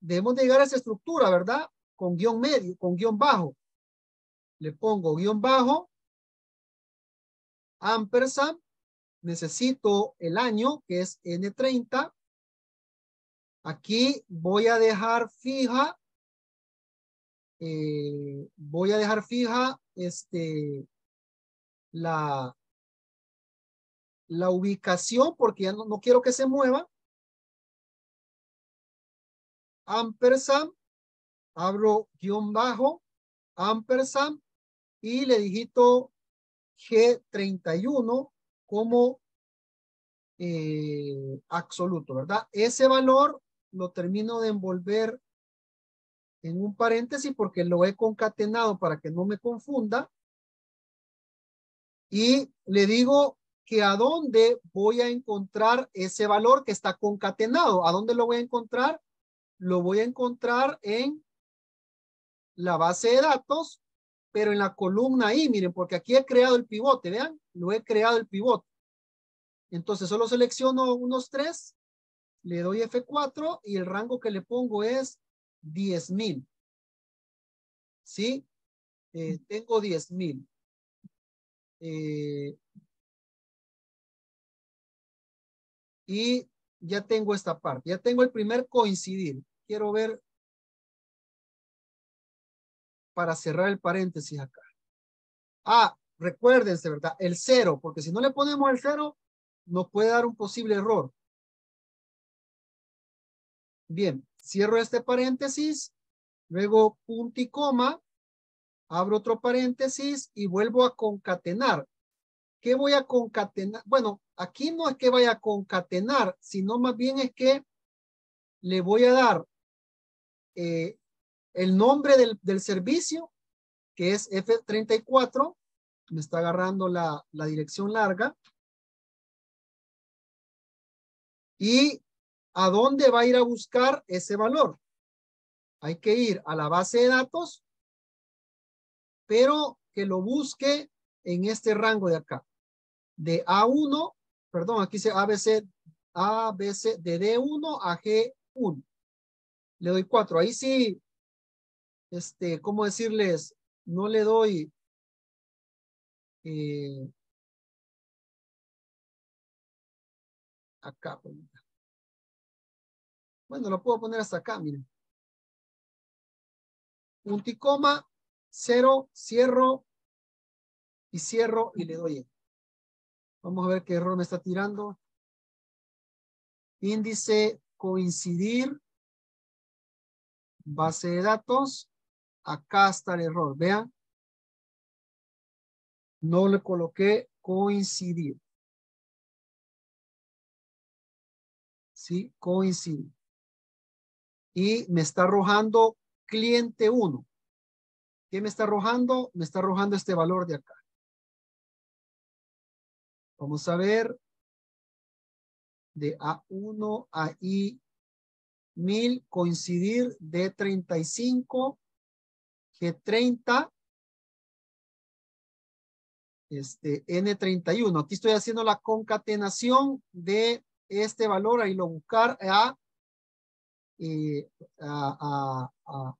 debemos llegar a esa estructura, ¿verdad? Con guion medio, con guion bajo. Le pongo guion bajo, ampersand, necesito el año, que es N30. Aquí voy a dejar fija, eh, voy a dejar fija este, la, la ubicación, porque ya no, no quiero que se mueva ampersand, abro guion bajo, ampersand y le digito G31 como eh, absoluto, ¿verdad? Ese valor lo termino de envolver en un paréntesis porque lo he concatenado para que no me confunda. Y le digo que a dónde voy a encontrar ese valor que está concatenado. ¿A dónde lo voy a encontrar? Lo voy a encontrar en la base de datos, pero en la columna ahí, miren, porque aquí he creado el pivote, vean, lo he creado el pivote. Entonces solo selecciono unos tres, le doy F4 y el rango que le pongo es 10,000. ¿Sí? Eh, tengo 10,000. Eh, y ya tengo esta parte, ya tengo el primer coincidir. Quiero ver para cerrar el paréntesis acá. Ah, recuérdense, ¿verdad? El cero, porque si no le ponemos el cero, nos puede dar un posible error. Bien, cierro este paréntesis, luego punto y coma, abro otro paréntesis y vuelvo a concatenar. ¿Qué voy a concatenar? Bueno, aquí no es que vaya a concatenar, sino más bien es que le voy a dar eh, el nombre del, del, servicio, que es F34, me está agarrando la, la dirección larga, y a dónde va a ir a buscar ese valor. Hay que ir a la base de datos, pero que lo busque en este rango de acá, de A1, perdón, aquí dice ABC, ABC, de D1 a G1. Le doy 4. Ahí sí este, ¿cómo decirles? No le doy eh, acá. Pues, bueno, lo puedo poner hasta acá, miren. Punto y coma, cero, cierro y cierro y le doy. Vamos a ver qué error me está tirando. Índice coincidir. Base de datos. Acá está el error, vean. No le coloqué coincidir. Sí, coincidir. Y me está arrojando cliente 1. ¿Qué me está arrojando? Me está arrojando este valor de acá. Vamos a ver. De A1 a I1000 coincidir de 35 G30, este, N31. Aquí estoy haciendo la concatenación de este valor, ahí lo buscar a, eh, a, a,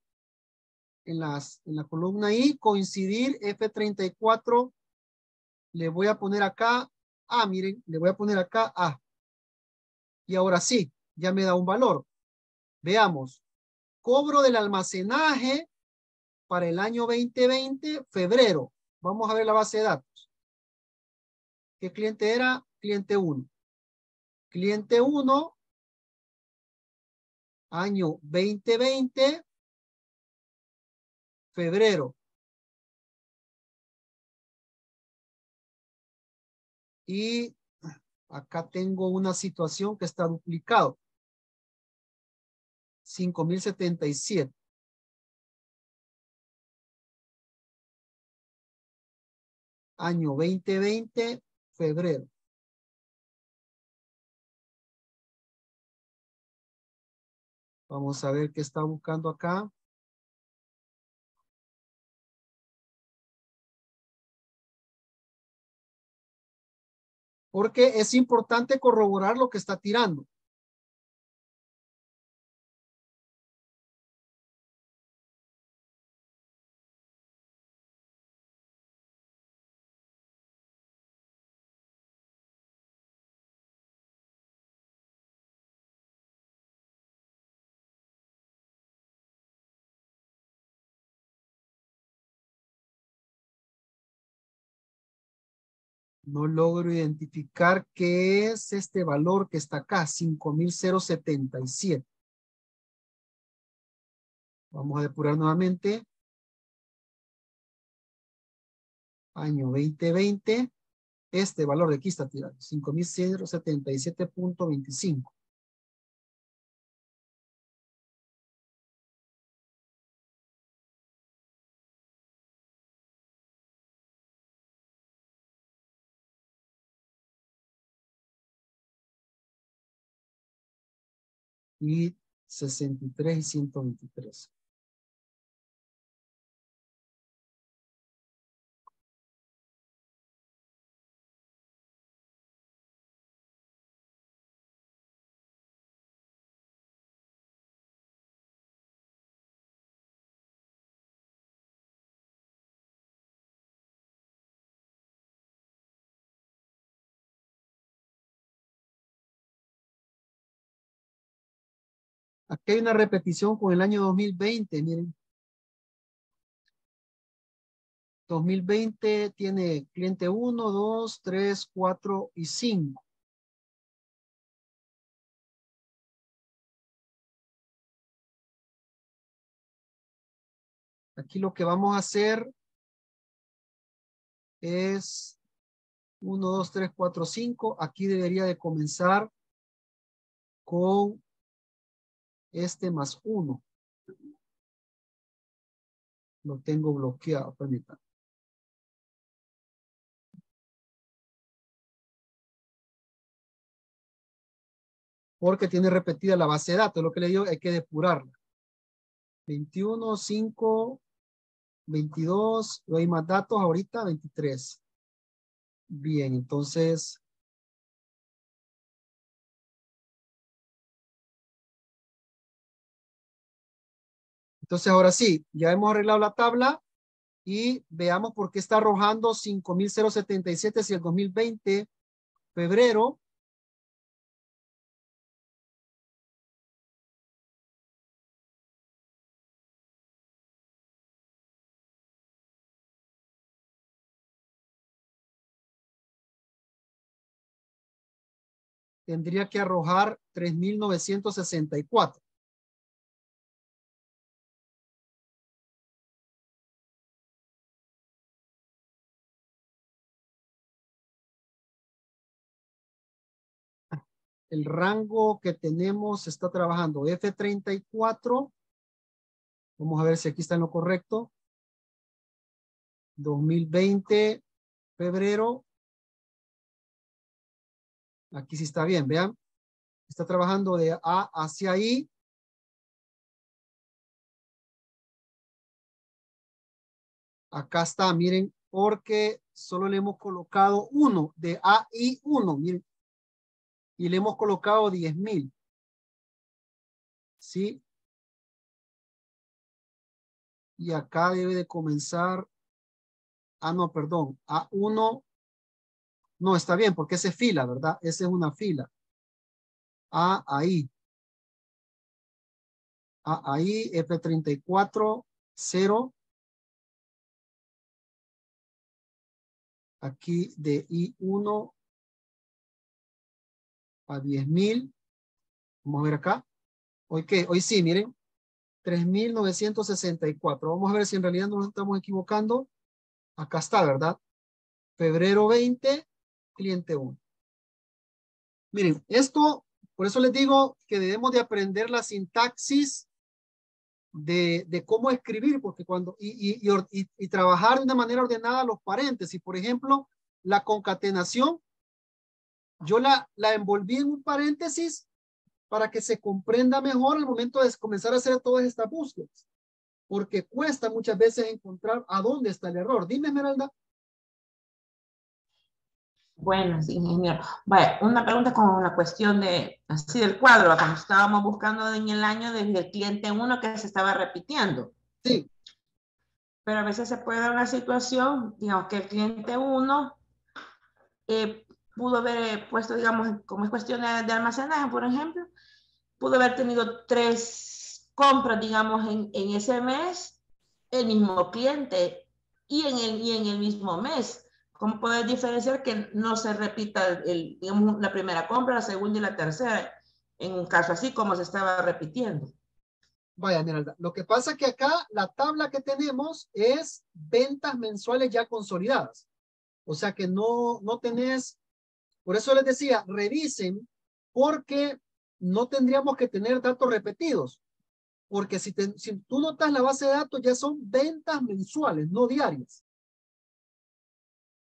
en, en la columna I, coincidir F34, le voy a poner acá, ah, miren, le voy a poner acá A. Y ahora sí, ya me da un valor. Veamos, cobro del almacenaje para el año 2020, febrero. Vamos a ver la base de datos. ¿Qué cliente era? Cliente 1. Cliente 1, año 2020, febrero. Y acá tengo una situación que está duplicado. 5077. Año 2020, febrero. Vamos a ver qué está buscando acá. Porque es importante corroborar lo que está tirando. No logro identificar qué es este valor que está acá, 5,077. Vamos a depurar nuevamente. Año 2020. Este valor de aquí está tirado. 5.177.25. y 63 y 123. Aquí hay una repetición con el año 2020, miren. 2020 tiene cliente 1, 2, 3, 4 y 5. Aquí lo que vamos a hacer es 1, 2, 3, 4, 5. Aquí debería de comenzar con este más 1. Lo tengo bloqueado, permítanme. Porque tiene repetida la base de datos. Lo que le digo hay que depurarla. 21, 5, 22. No hay más datos ahorita, 23. Bien, entonces Entonces, ahora sí, ya hemos arreglado la tabla y veamos por qué está arrojando 5,077 si el 2020, febrero. Tendría que arrojar 3,964. El rango que tenemos está trabajando F34. Vamos a ver si aquí está en lo correcto. 2020, febrero. Aquí sí está bien, vean. Está trabajando de A hacia I. Acá está, miren, porque solo le hemos colocado uno de A y 1. Miren, y le hemos colocado 10 mil. ¿Sí? Y acá debe de comenzar. Ah, no, perdón. A1. No, está bien, porque ese es fila, ¿verdad? Esa es una fila. A ahí. A ahí, F34, 0. Aquí de I1 a 10 mil. Vamos a ver acá. Hoy qué? Hoy sí, miren. 3.964. Vamos a ver si en realidad no nos estamos equivocando. Acá está, ¿verdad? Febrero 20, cliente 1. Miren, esto, por eso les digo que debemos de aprender la sintaxis de, de cómo escribir, porque cuando, y, y, y, y, trabajar de una manera ordenada los paréntesis. Por ejemplo, la concatenación yo la, la envolví en un paréntesis para que se comprenda mejor al momento de comenzar a hacer todas estas búsquedas. Porque cuesta muchas veces encontrar a dónde está el error. Dime, Esmeralda. Bueno, sí, ingeniero. Bueno, una pregunta con la cuestión de, así del cuadro, cuando estábamos buscando en el año desde el cliente 1 que se estaba repitiendo. Sí. Pero a veces se puede dar una situación, digamos, que el cliente 1 eh, pudo haber puesto, digamos, como es cuestión de, almacenaje, por ejemplo, pudo haber tenido tres compras, digamos, en, en, ese mes, el mismo cliente y en el, y en el mismo mes. ¿Cómo poder diferenciar que no se repita, el, digamos, la primera compra, la segunda y la tercera, en un caso así como se estaba repitiendo? Vaya, Esmeralda. Lo que pasa es que acá la tabla que tenemos es ventas mensuales ya consolidadas. O sea que no, no tenés, por eso les decía, revisen porque no tendríamos que tener datos repetidos. Porque si, si tú notas la base de datos ya son ventas mensuales, no diarias.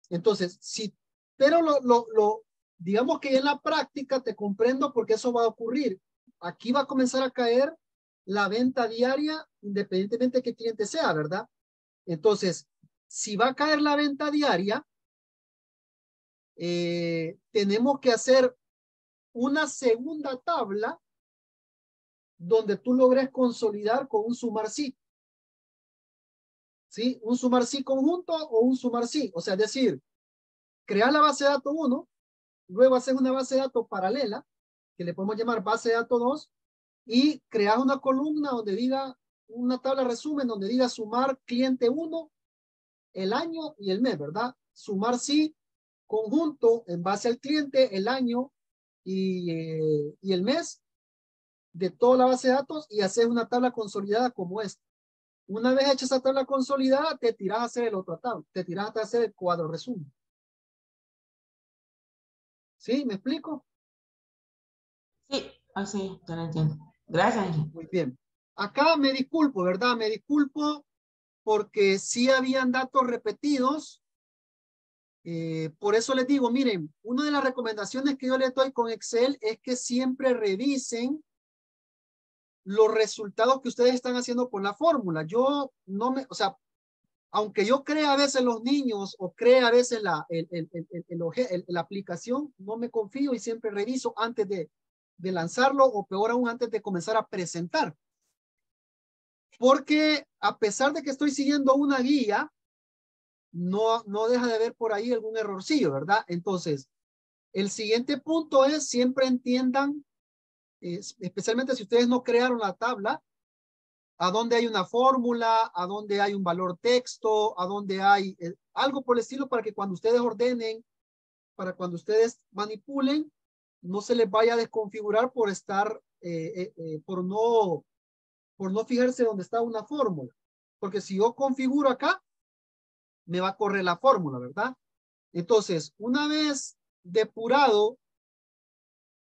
Entonces, si, pero digamos que en la práctica te comprendo porque eso va a ocurrir. Aquí va a comenzar a caer la venta diaria independientemente de qué cliente sea, ¿verdad? Entonces, si va a caer la venta diaria, eh, tenemos que hacer una segunda tabla donde tú logres consolidar con un sumar sí. ¿Sí? Un sumar sí conjunto o un sumar sí. O sea, es decir, crear la base de datos 1, luego hacer una base de datos paralela, que le podemos llamar base de datos 2, y crear una columna donde diga, una tabla resumen donde diga sumar cliente 1, el año y el mes, ¿verdad? Sumar sí, conjunto en base al cliente, el año y, eh, y el mes de toda la base de datos y hacer una tabla consolidada como esta. Una vez hecha esa tabla consolidada, te tiras a hacer el otro tabla, te tiras a hacer el cuadro resumen. ¿Sí? ¿Me explico? Sí, así, ya lo entiendo. Gracias. Muy bien. Acá me disculpo, ¿verdad? Me disculpo porque sí habían datos repetidos. Eh, por eso les digo, miren, una de las recomendaciones que yo les doy con Excel es que siempre revisen los resultados que ustedes están haciendo con la fórmula. Yo no me, o sea, aunque yo crea a veces los niños o crea a veces la, el, el, el, la aplicación, no me confío y siempre reviso antes de, de lanzarlo o peor aún antes de comenzar a presentar. Porque a pesar de que estoy siguiendo una guía, no, no deja de haber por ahí algún errorcillo, ¿verdad? Entonces, el siguiente punto es siempre entiendan, especialmente si ustedes no crearon la tabla, a dónde hay una fórmula, a dónde hay un valor texto, a dónde hay eh, algo por el estilo para que cuando ustedes ordenen, para cuando ustedes manipulen, no se les vaya a desconfigurar por estar, eh, eh, eh, por, no, por no fijarse dónde está una fórmula. Porque si yo configuro acá, me va a correr la fórmula, ¿verdad? Entonces, una vez depurado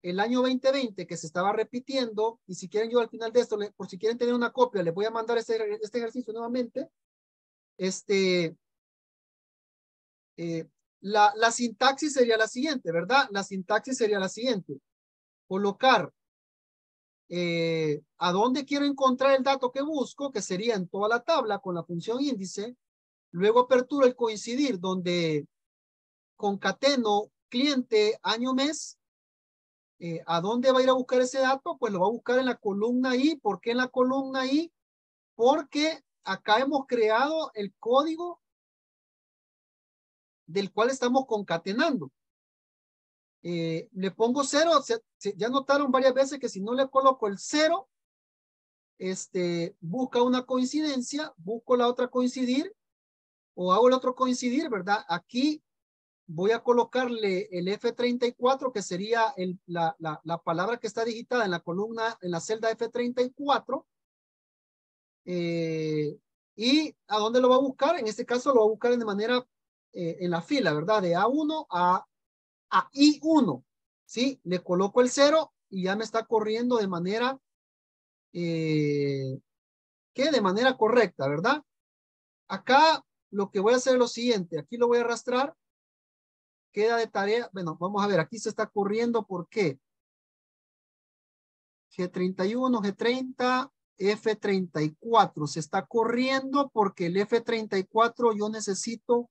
el año 2020 que se estaba repitiendo, y si quieren yo al final de esto, por si quieren tener una copia, les voy a mandar este, este ejercicio nuevamente. Este, eh, la, la sintaxis sería la siguiente, ¿verdad? La sintaxis sería la siguiente. Colocar eh, a dónde quiero encontrar el dato que busco, que sería en toda la tabla con la función índice. Luego apertura el coincidir, donde concateno cliente año mes. Eh, ¿A dónde va a ir a buscar ese dato? Pues lo va a buscar en la columna I. ¿Por qué en la columna I? Porque acá hemos creado el código del cual estamos concatenando. Eh, le pongo cero, ya notaron varias veces que si no le coloco el cero, este, busca una coincidencia, busco la otra coincidir, o hago el otro coincidir, ¿verdad? Aquí voy a colocarle el F34, que sería la, la, la, palabra que está digitada en la columna, en la celda F34. Eh, ¿Y a dónde lo va a buscar? En este caso lo va a buscar de manera eh, en la fila, ¿verdad? De A1 a, a I1, ¿sí? Le coloco el cero y ya me está corriendo de manera, eh, que de manera correcta, ¿verdad? Acá lo que voy a hacer es lo siguiente, aquí lo voy a arrastrar, queda de tarea, bueno, vamos a ver, aquí se está corriendo, ¿por qué? G31, G30, F34, se está corriendo porque el F34 yo necesito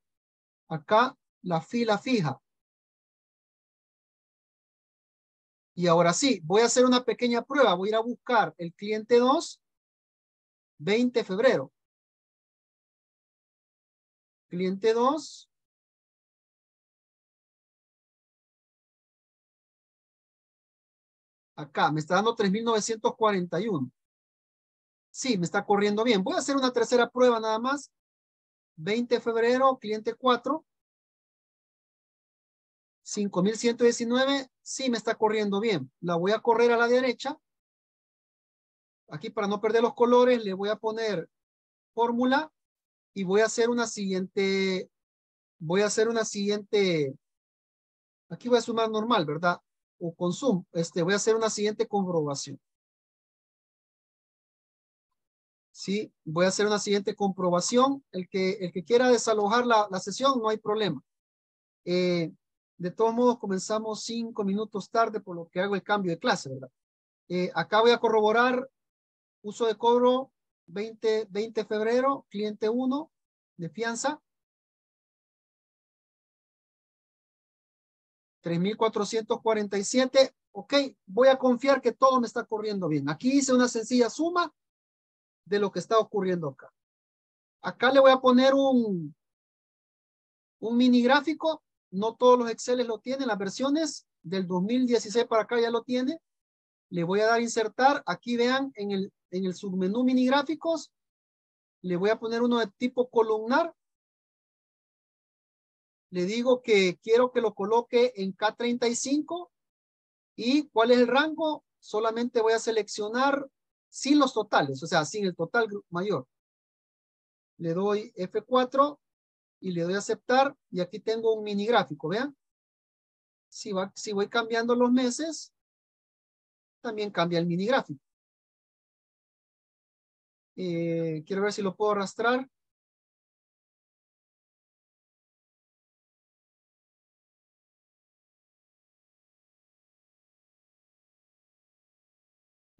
acá la fila fija. Y ahora sí, voy a hacer una pequeña prueba. Voy a ir a buscar el cliente 2, 20 de febrero. Cliente 2. Acá, me está dando 3.941. Sí, me está corriendo bien. Voy a hacer una tercera prueba nada más. 20 de febrero, cliente 4. 5119, sí me está corriendo bien. La voy a correr a la derecha. aquí para no perder los colores, le voy a poner fórmula y voy a hacer una siguiente, voy a hacer una siguiente, aquí voy a sumar normal, ¿verdad? O con zoom, este, voy a hacer una siguiente comprobación. Sí, voy a hacer una siguiente comprobación. El que, el que quiera desalojar la, la sesión, no hay problema. Eh, de todos modos, comenzamos cinco minutos tarde, por lo que hago el cambio de clase, ¿verdad? Eh, acá voy a corroborar uso de cobro 20, 20 de febrero, cliente 1 de fianza. 3,447. Ok, voy a confiar que todo me está corriendo bien. Aquí hice una sencilla suma de lo que está ocurriendo acá. Acá le voy a poner un, un mini gráfico. No todos los Excel lo tienen, las versiones del 2016 para acá ya lo tiene. Le voy a dar insertar. Aquí vean en el, en el submenú mini gráficos. Le voy a poner uno de tipo columnar. Le digo que quiero que lo coloque en K35. ¿Y cuál es el rango? Solamente voy a seleccionar sin los totales, o sea, sin el total mayor. Le doy F4 y le doy a aceptar y aquí tengo un mini gráfico, vean. Si, va, si voy cambiando los meses, también cambia el mini gráfico. Eh, quiero ver si lo puedo arrastrar.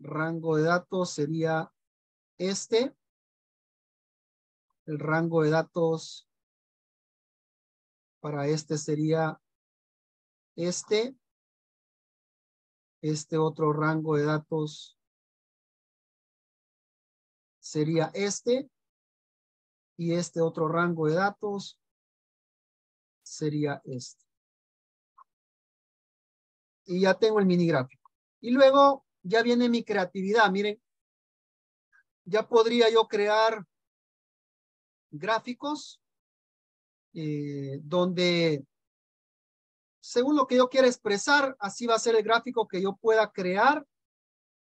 rango de datos sería este. El rango de datos para este sería este. Este otro rango de datos sería este. Y este otro rango de datos sería este. Y ya tengo el mini gráfico. Y luego ya viene mi creatividad. Miren, ya podría yo crear gráficos eh, donde, según lo que yo quiera expresar, así va a ser el gráfico que yo pueda crear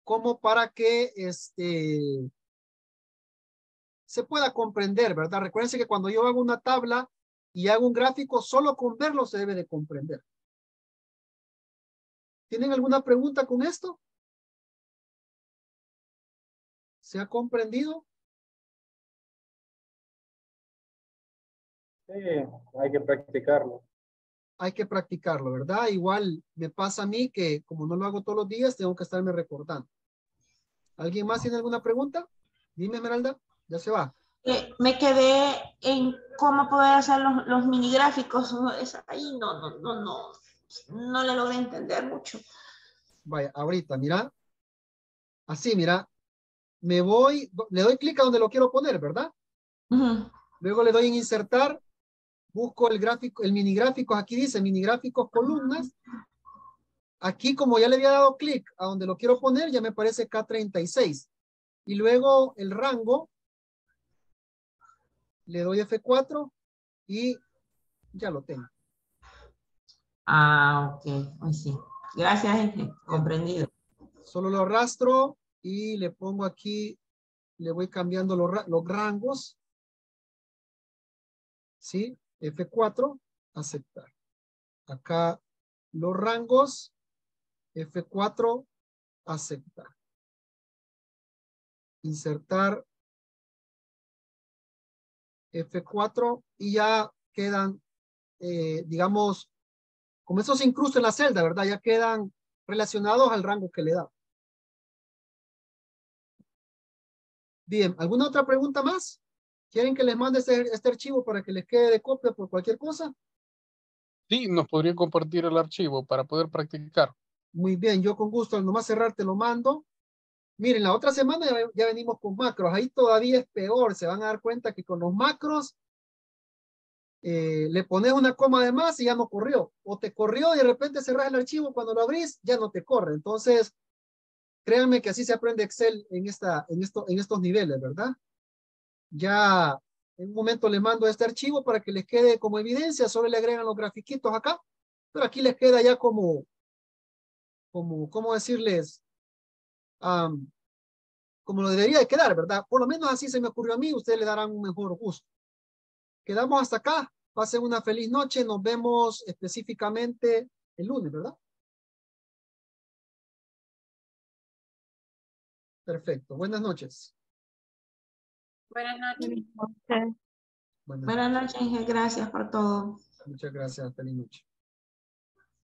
como para que este se pueda comprender, ¿verdad? Recuerden que cuando yo hago una tabla y hago un gráfico, solo con verlo se debe de comprender. ¿Tienen alguna pregunta con esto? ¿Se ha comprendido? Sí, hay que practicarlo. Hay que practicarlo, ¿verdad? Igual me pasa a mí que como no lo hago todos los días, tengo que estarme recordando. ¿Alguien más tiene alguna pregunta? Dime, Esmeralda, ya se va. Eh, me quedé en cómo poder hacer los, los mini gráficos. Ahí no, no, no, no, no le logré entender mucho. Vaya, ahorita, mira. Así, mira, me voy, le doy clic a donde lo quiero poner, ¿verdad? Luego le doy en insertar, busco el gráfico, el mini gráfico, aquí dice mini gráficos columnas. Aquí como ya le había dado clic a donde lo quiero poner, ya me parece K36. Y luego el rango, le doy F4 y ya lo tengo. Ah, ok, sí. Gracias, comprendido. Solo lo arrastro y le pongo aquí, le voy cambiando los, los rangos. ¿Sí? F4, aceptar. Acá los rangos, F4, aceptar. Insertar F4 y ya quedan, eh, digamos, como eso se incrusta en la celda, ¿verdad? Ya quedan relacionados al rango que le da. Bien, ¿alguna otra pregunta más? ¿Quieren que les mande este, este, archivo para que les quede de copia por cualquier cosa? Sí, nos podría compartir el archivo para poder practicar. Muy bien, yo con gusto, al nomás cerrar te lo mando. Miren, la otra semana ya, venimos con macros, ahí todavía es peor, se van a dar cuenta que con los macros eh, le pones una coma de más y ya no corrió, o te corrió y de repente cerras el archivo, cuando lo abrís ya no te corre. Entonces, Créanme que así se aprende Excel en, esta, en, esto, en estos niveles, ¿verdad? Ya en un momento les mando este archivo para que les quede como evidencia, solo le agregan los grafiquitos acá, pero aquí les queda ya como, como, ¿cómo decirles? como lo debería de quedar, ¿verdad? Por lo menos así se me ocurrió a mí, ustedes le darán un mejor gusto. Quedamos hasta acá. Pasen una feliz noche. Nos vemos específicamente el lunes, ¿verdad? Perfecto. Buenas noches. Buenas noches. Buenas noches, Inge. Gracias por todo. Muchas gracias. Feliz noche.